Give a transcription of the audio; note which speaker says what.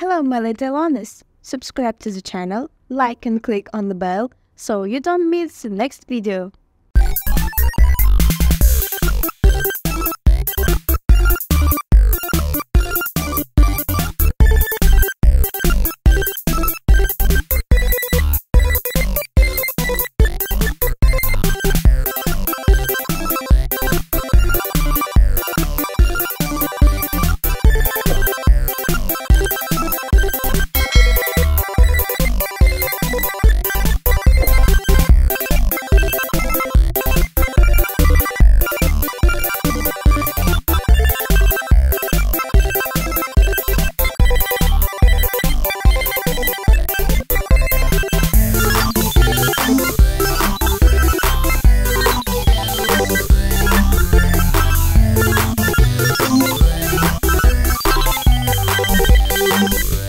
Speaker 1: Hello my little honest. Subscribe to the channel, like and click on the bell so you don't miss the next video. Thank you.